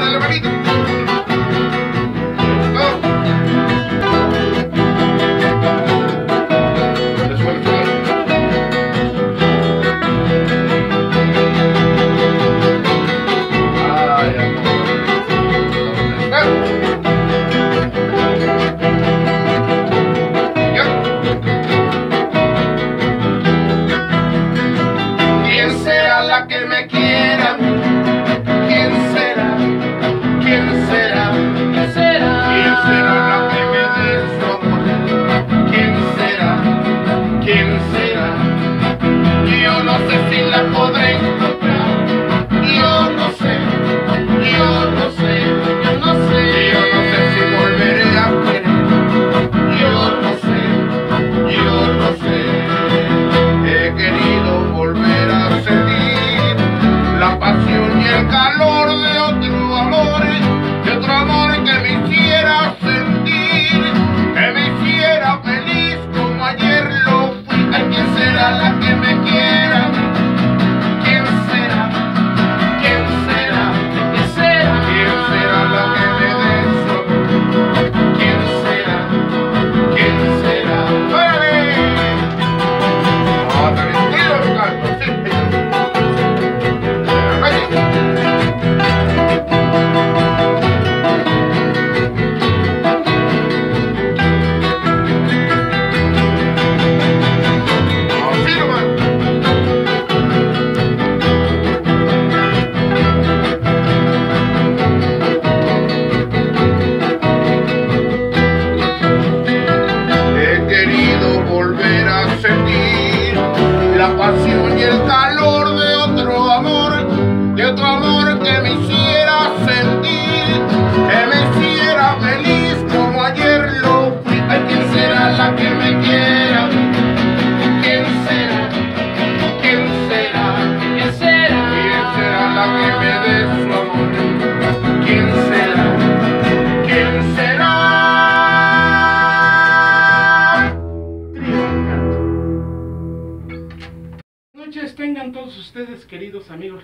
órale, manito.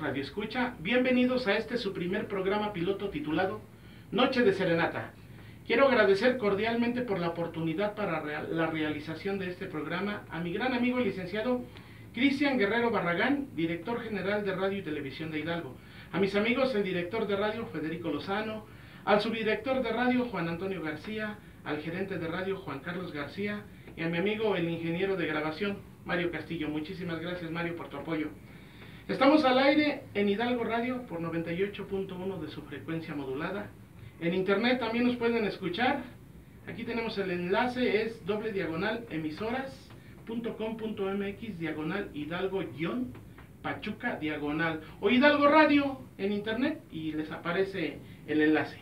Radio Escucha. Bienvenidos a este su primer programa piloto titulado Noche de Serenata. Quiero agradecer cordialmente por la oportunidad para la realización de este programa a mi gran amigo el licenciado Cristian Guerrero Barragán, director general de Radio y Televisión de Hidalgo. A mis amigos el director de radio Federico Lozano, al subdirector de radio Juan Antonio García, al gerente de radio Juan Carlos García y a mi amigo el ingeniero de grabación Mario Castillo. Muchísimas gracias Mario por tu apoyo. Estamos al aire en Hidalgo Radio por 98.1 de su frecuencia modulada. En internet también nos pueden escuchar. Aquí tenemos el enlace, es doble diagonal emisoras.com.mx diagonal Hidalgo guion Pachuca diagonal o Hidalgo Radio en internet y les aparece el enlace.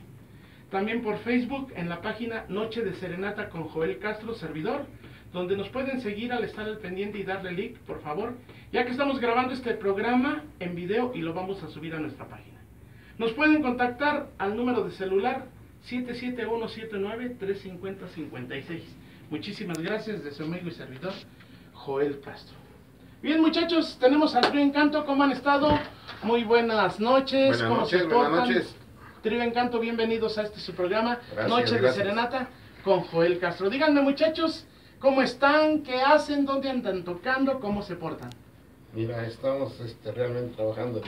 También por Facebook en la página Noche de Serenata con Joel Castro, servidor, donde nos pueden seguir al estar al pendiente y darle like, por favor, ya que estamos grabando este programa en video y lo vamos a subir a nuestra página. Nos pueden contactar al número de celular 77179-350-56. Muchísimas gracias de su amigo y servidor, Joel Castro. Bien, muchachos, tenemos al Trío Encanto. ¿Cómo han estado? Muy buenas noches. Buenas ¿Cómo noches, se buenas noches. Trío Encanto, bienvenidos a este su programa, Gracias, Noche de. Serenata con Joel Castro. Díganme, muchachos, ¿cómo están? ¿Qué hacen? ¿Dónde andan tocando? ¿Cómo se portan? Mira, estamos este, realmente trabajando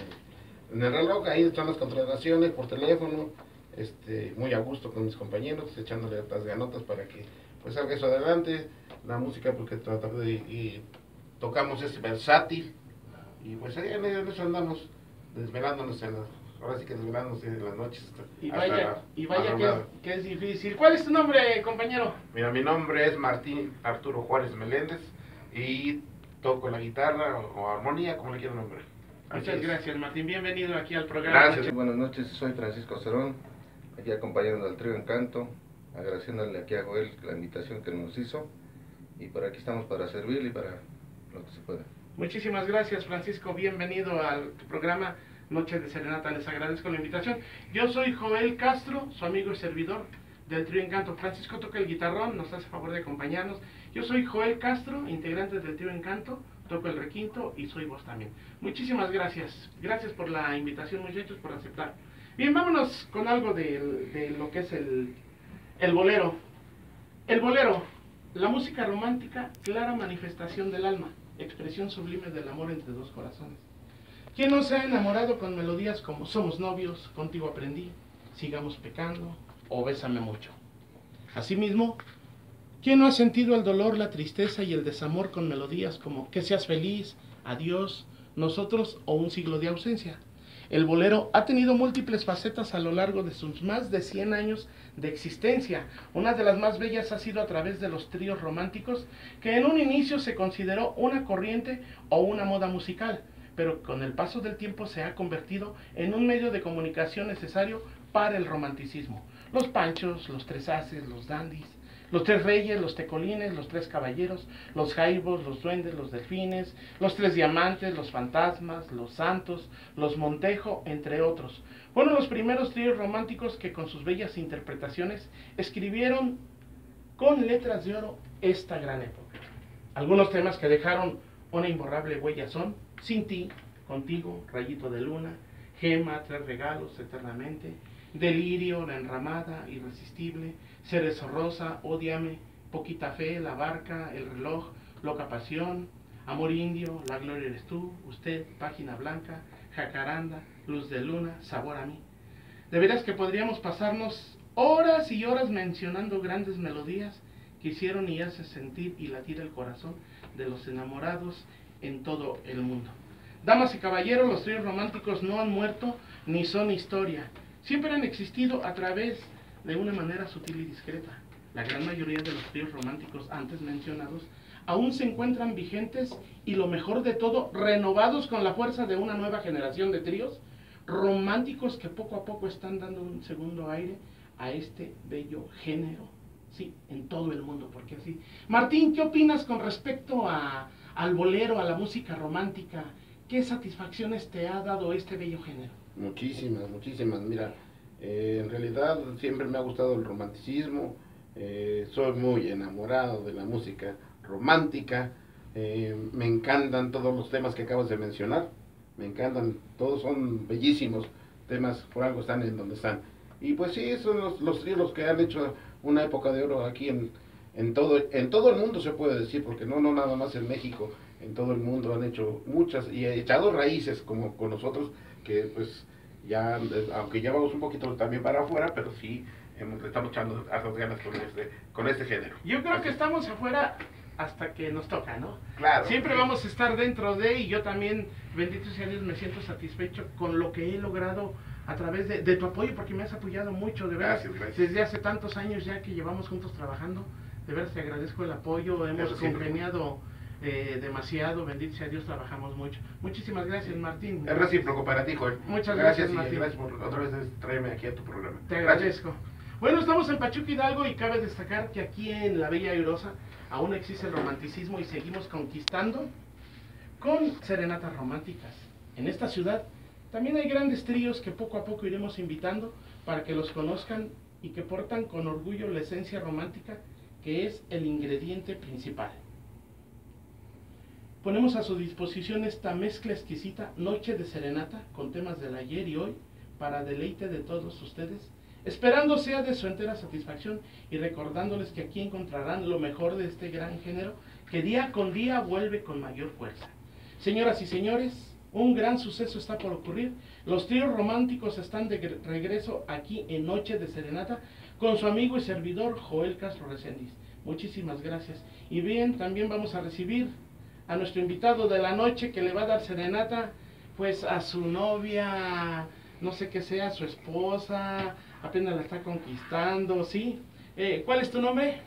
en, el reloj, ahí están las contrataciones por teléfono, este, muy a gusto con mis compañeros, echándole las ganotas para que pues salga eso adelante, la música porque tratamos de, y tocamos es versátil, y pues ahí en eso andamos, desvelándonos en ahora sí que desvelándonos en las noches. hasta- Y hasta vaya, la y vaya que, madrugada. que es difícil. ¿Cuál es tu nombre, compañero? Mira, mi nombre es Martín Arturo Juárez Meléndez y toco la guitarra o, o armonía, como le quieran nombrar. Muchas es. gracias, Martín. Bienvenido aquí al programa. Gracias. Buenas noches, soy Francisco Cerón, aquí acompañando al trío Encanto, agradeciéndole aquí a Joel la invitación que nos hizo y por aquí estamos para servirle y para lo que se pueda. Muchísimas gracias, Francisco. Bienvenido al programa Noche de Serenata. Les agradezco la invitación. Yo soy Joel Castro, su amigo y servidor del Trío Encanto. Francisco toca el guitarrón, nos hace favor de acompañarnos. Yo soy Joel Castro, integrante del Trío Encanto, toco el requinto y soy voz también. Muchísimas gracias. Gracias por la invitación, muchachos, por aceptar. Bien, vámonos con algo de, de lo que es el, el bolero. El bolero, la música romántica, clara manifestación del alma, expresión sublime del amor entre dos corazones. ¿Quién no se ha enamorado con melodías como Somos novios, contigo aprendí, sigamos pecando o bésame mucho? Asimismo, ¿quién no ha sentido el dolor, la tristeza y el desamor con melodías como Que seas feliz, Adiós, Nosotros o Un siglo de ausencia? El bolero ha tenido múltiples facetas a lo largo de sus más de 100 años de existencia. Una de las más bellas ha sido a través de los tríos románticos, que en un inicio se consideró una corriente o una moda musical, pero con el paso del tiempo se ha convertido en un medio de comunicación necesario para el romanticismo. Los panchos, los tres haces, los dandis, los tres reyes, los tecolines, los tres caballeros, los jaibos, los duendes, los delfines, los tres diamantes, los fantasmas, los santos, los montejo, entre otros. Fueron los primeros tríos románticos que con sus bellas interpretaciones escribieron con letras de oro esta gran época. Algunos temas que dejaron una imborrable huella son Sin ti, Contigo, Rayito de Luna, Gema, Tres Regalos, Eternamente, Delirio, La Enramada, Irresistible, Cerezo Rosa, Odiame, Poquita Fe, La Barca, El Reloj, Loca Pasión, Amor Indio, La Gloria eres tú, Usted, Página Blanca, Jacaranda, Luz de Luna, Sabor a mí. De veras que podríamos pasarnos horas y horas mencionando grandes melodías que hicieron y hace sentir y latir el corazón de los enamorados en todo el mundo. Damas y caballeros, los tríos románticos no han muerto ni son historia. Siempre han existido a través de una manera sutil y discreta. La gran mayoría de los tríos románticos antes mencionados aún se encuentran vigentes y lo mejor de todo, renovados con la fuerza de una nueva generación de tríos románticos que poco a poco están dando un segundo aire a este bello género, sí, en todo el mundo, porque así. Martín, ¿qué opinas con respecto a, al bolero, a la música romántica? ¿Qué satisfacciones te ha dado este bello género? Muchísimas, muchísimas. Mira, eh, en realidad siempre me ha gustado el romanticismo. eh, soy muy enamorado de la música romántica. eh, me encantan todos los temas que acabas de mencionar. Me encantan, todos son bellísimos temas, por algo están en donde están. Y pues sí, son los, los que han hecho una época de oro aquí en, en, todo, en todo el mundo, se puede decir, porque no, no nada más en México, en todo el mundo han hecho muchas y echado raíces como con nosotros, que pues ya, aunque ya vamos un poquito también para afuera, pero sí estamos echando hartas ganas con este, con este género. Yo creo que Así- estamos afuera hasta que nos toca, ¿no? Claro. Siempre vamos a estar dentro de, y yo también, bendito sea Dios, me siento satisfecho con lo que he logrado a través de, de tu apoyo, porque me has apoyado mucho, de verdad. Gracias, gracias. Desde hace tantos años ya que llevamos juntos trabajando, de verdad te agradezco el apoyo, hemos siempre. congeniado eh, demasiado, bendito sea Dios, trabajamos mucho. Muchísimas gracias, Martín. Es recíproco para ti, Joel. Muchas gracias. gracias, Martín. gracias por otra vez traerme aquí a tu programa. Te Gracias. agradezco. Bueno, estamos en Pachuca Hidalgo y cabe destacar que aquí en la Bella Airosa aún existe el romanticismo y seguimos conquistando con serenatas románticas. En esta ciudad también hay grandes tríos que poco a poco iremos invitando para que los conozcan y que portan con orgullo la esencia romántica que es el ingrediente principal. Ponemos a su disposición esta mezcla exquisita Noche de Serenata con temas del ayer y hoy para deleite de todos ustedes, esperando sea de su entera satisfacción y recordándoles que aquí encontrarán lo mejor de este gran género que día con día vuelve con mayor fuerza. Señoras y señores, un gran suceso está por ocurrir. Los tríos románticos están de gre- regreso aquí en Noche de Serenata con su amigo y servidor Joel Castro Reséndiz. Muchísimas gracias. Y bien, también vamos a recibir a nuestro invitado de la noche que le va a dar serenata, pues a su novia, no sé qué sea, su esposa, apenas la está conquistando, ¿sí? Eh, ¿Cuál es tu nombre?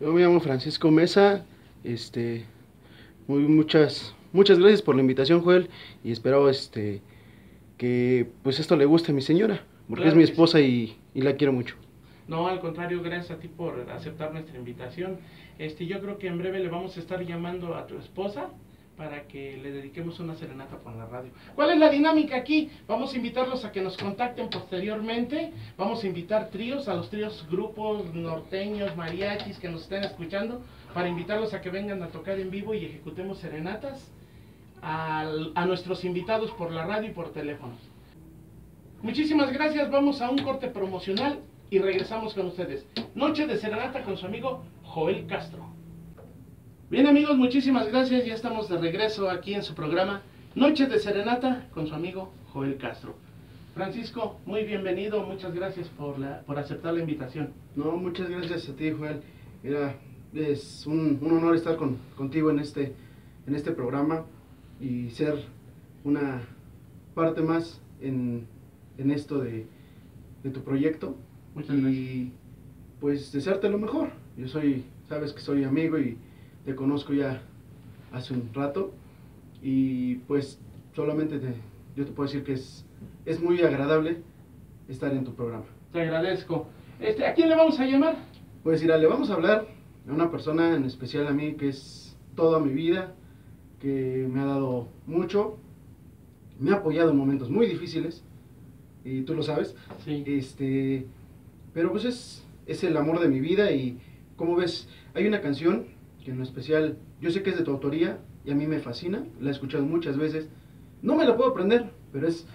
Yo me llamo Francisco Mesa, este, muy muchas, muchas gracias por la invitación, Joel, y espero, este, que, pues esto le guste a mi señora, porque Claro es mi sí. esposa y, y la quiero mucho. No, al contrario, gracias a ti por aceptar nuestra invitación. Este, yo creo que en breve le vamos a estar llamando a tu esposa para que le dediquemos una serenata por la radio. ¿Cuál es la dinámica aquí? Vamos a invitarlos a que nos contacten posteriormente. Vamos a invitar tríos, a los tríos, grupos norteños, mariachis que nos estén escuchando, para invitarlos a que vengan a tocar en vivo y ejecutemos serenatas al- a nuestros invitados por la radio y por teléfono. Muchísimas gracias, vamos a un corte promocional y regresamos con ustedes. Noche de Serenata con su amigo Joel Castro. Bien amigos, muchísimas gracias, ya estamos de regreso aquí en su programa Noche de Serenata con su amigo Joel Castro. Francisco, muy bienvenido, muchas gracias por, la, por aceptar la invitación. No, muchas gracias a ti, Joel. Mira, es un, un honor estar con, contigo en este, en este programa y ser una parte más en, en esto de, de tu proyecto. Muchas gracias. y pues desearte lo mejor. Yo soy, sabes que soy amigo y te conozco ya hace un rato y pues solamente te, yo te puedo decir que es, es muy agradable estar en tu programa. Te agradezco. Este, ¿A quién le vamos a llamar? Pues mira, le vamos a hablar a una persona en especial a mí que es toda mi vida, que me ha dado mucho, me ha apoyado en momentos muy difíciles, y tú lo sabes, Sí. este, pero pues es, es el amor de mi vida y como ves, hay una canción que en lo especial, yo sé que es de tu autoría y a mí me fascina, la he escuchado muchas veces, no me la puedo aprender, pero es,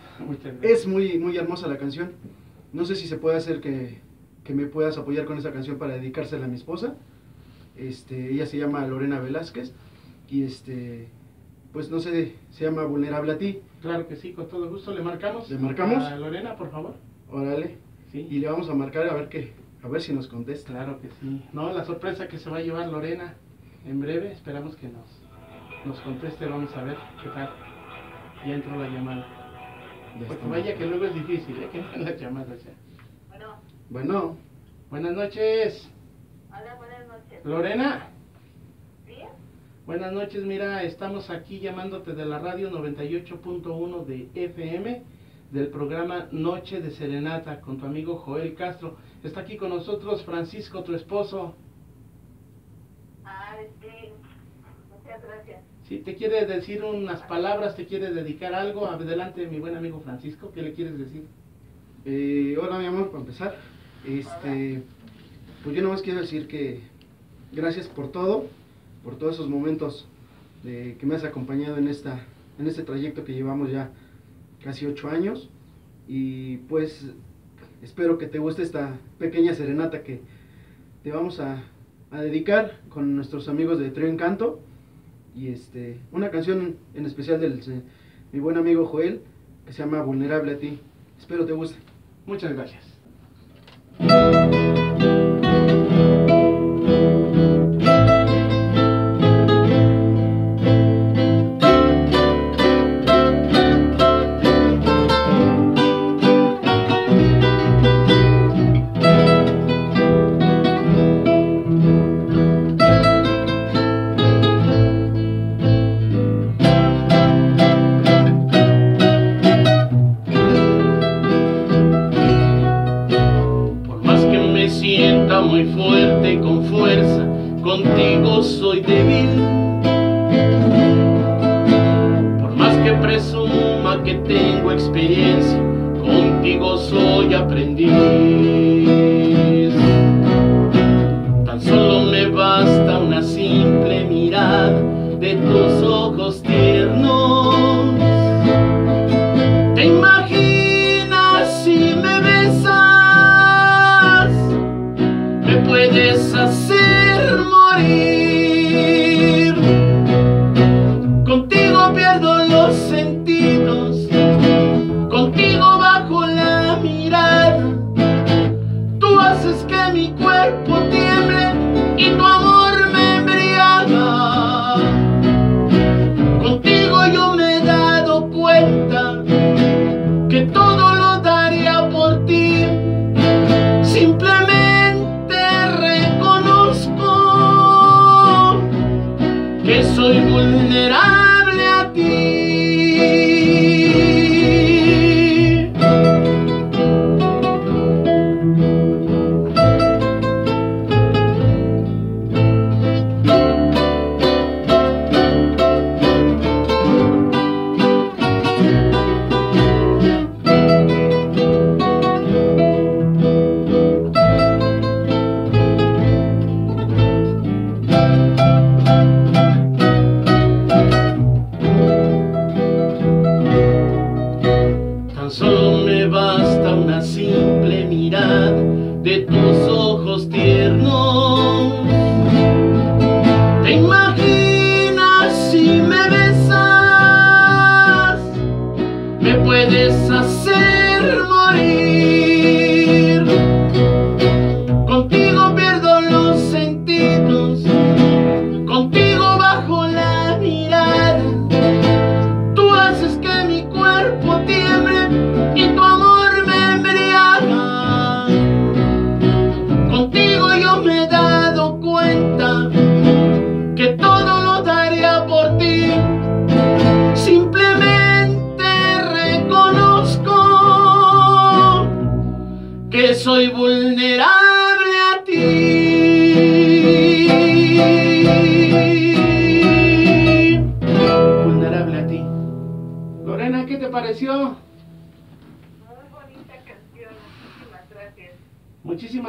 es muy, muy hermosa la canción. No sé si se puede hacer que, que me puedas apoyar con esa canción para dedicársela a mi esposa. Este, ella se llama Lorena Velázquez y este, pues no sé, se llama Vulnerable a ti. Claro que sí, con todo gusto. ¿Le marcamos? ¿Le marcamos? A Lorena, por favor. Órale. Sí. Y le vamos a marcar a ver qué, a ver si nos contesta. Claro que sí. No, la sorpresa que se va a llevar Lorena en breve, esperamos que nos, nos conteste, vamos a ver qué tal. Ya entró la llamada. Ya Porque vaya que luego es difícil, ¿eh? Que entren las llamadas ya. Bueno, Bueno, Buenas noches, hola, buenas noches. Lorena. ¿Sí? Buenas noches, mira, estamos aquí llamándote de la radio 98.1 de FM del programa Noche de Serenata con tu amigo Joel Castro. Está aquí con nosotros Francisco, tu esposo. Ah, sí. Muchas gracias. Si te quiere decir unas palabras, te quiere dedicar algo, adelante mi buen amigo Francisco, ¿qué le quieres decir? eh, hola mi amor, para empezar. Este, pues yo nomás quiero decir que gracias por todo, por todos esos momentos de, que me has acompañado en esta, en este trayecto que llevamos ya casi ocho años. Y pues espero que te guste esta pequeña serenata que te vamos a, a dedicar con nuestros amigos de Trio Encanto. Y este, una canción en especial del se- mi buen amigo Joel que se llama Vulnerable a ti. Espero te guste. Muchas gracias. Contigo soy débil. Por más que presuma que tengo experiencia, contigo soy aprendiz.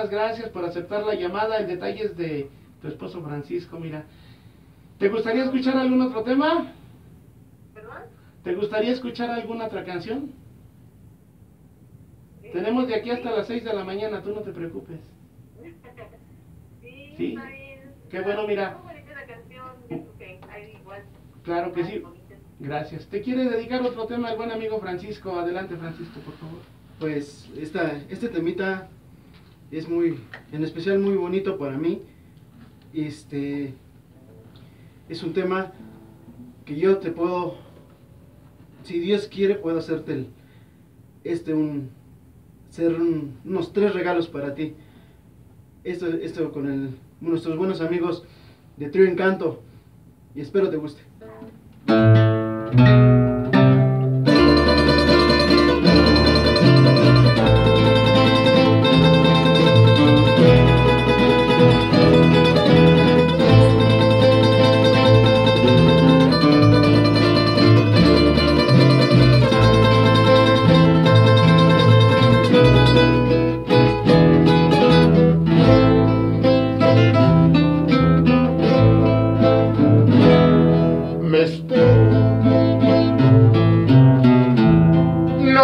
Muchísimas gracias por aceptar la llamada. El detalle es de tu esposo Francisco, mira. ¿Te gustaría escuchar algún otro tema? ¿Perdón? ¿Te gustaría escuchar alguna otra canción? Tenemos de aquí hasta las 6 de la mañana, tú no te preocupes. Sí, Sí. está bien. Qué bueno, mira. La canción, igual. Claro que sí. Gracias. ¿Te quiere dedicar otro tema el buen amigo Francisco? Adelante, Francisco, por favor. Pues esta, este temita es muy, en especial muy bonito para mí. Este es un tema que yo te puedo, si Dios quiere, puedo hacerte este un, ser un- unos tres regalos para ti. Esto, esto con nuestros buenos amigos de Trio Encanto y espero te guste.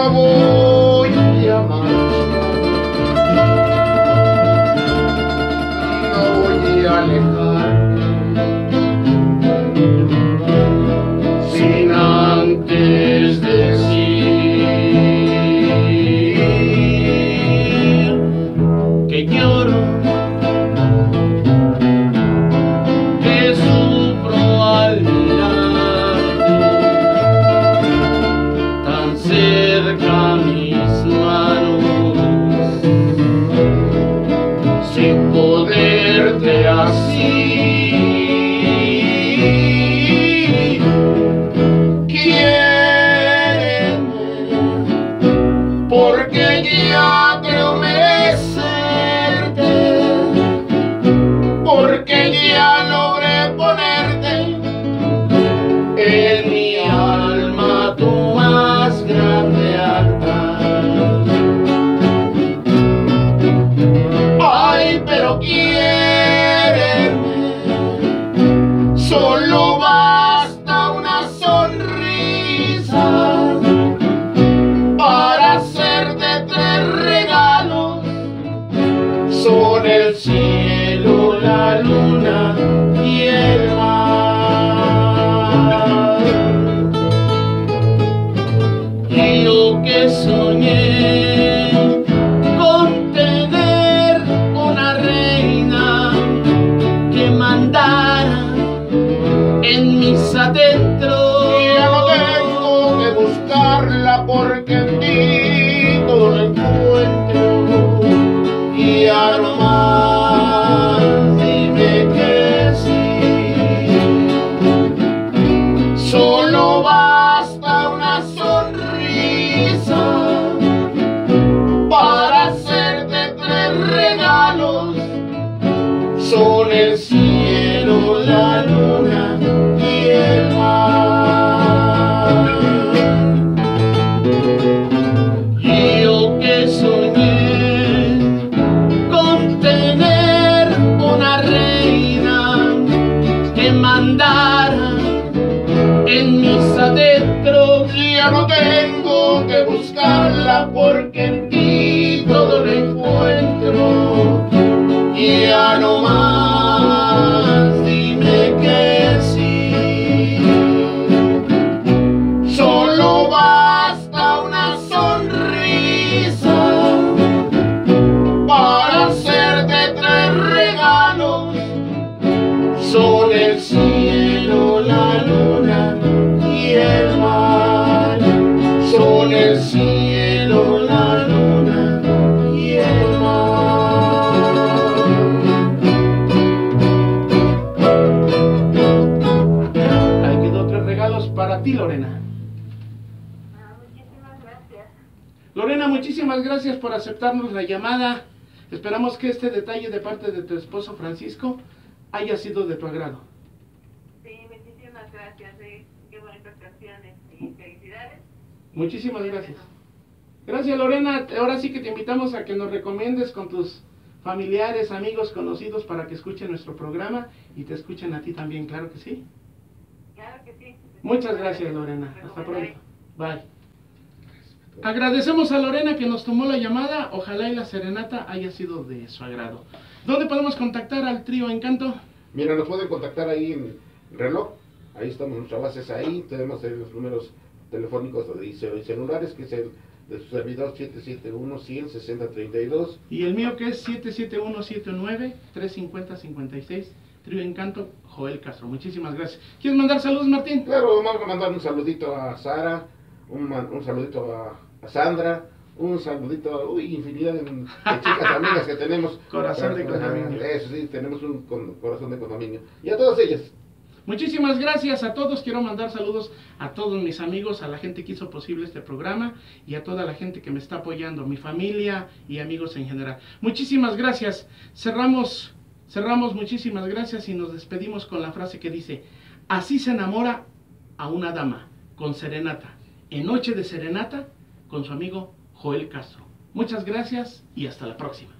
No voy luna Son el cielo, muchísimas gracias por aceptarnos la llamada. Esperamos que este detalle de parte de tu esposo Francisco haya sido de tu agrado. Sí, muchísimas gracias. eh. Qué bonitas canciones y felicidades. Muchísimas gracias. Gracias, Lorena. Ahora sí que te invitamos a que nos recomiendes con tus familiares, amigos, conocidos para que escuchen nuestro programa y te escuchen a ti también, claro que sí. Claro que sí. Muchas gracias, Lorena. Hasta pronto. Bye. Agradecemos a Lorena que nos tomó la llamada. Ojalá y la serenata haya sido de su agrado. ¿Dónde podemos contactar al trío Encanto? Mira, nos pueden contactar ahí en reloj. Ahí estamos, nuestras bases ahí. Tenemos los números telefónicos y cel- celulares, que es el de su servidor 771-100-6032. Y el mío que es 77179-350-56. Trío Encanto, Joel Castro. Muchísimas gracias. ¿Quieres mandar saludos, Martín? Claro, vamos a mandar un saludito a Sara, un saludito a, a Sandra, un saludito, uy, infinidad de, de chicas amigas que tenemos. Corazón de condominio. Eso sí, tenemos un con- corazón de condominio. Y a todas ellas. Muchísimas gracias a todos. Quiero mandar saludos a todos mis amigos, a la gente que hizo posible este programa y a toda la gente que me está apoyando, mi familia y amigos en general. Muchísimas gracias. Cerramos, cerramos, muchísimas gracias y nos despedimos con la frase que dice, así se enamora a una dama, con serenata, en noche de serenata, con su amigo Joel Castro. Muchas gracias y hasta la próxima.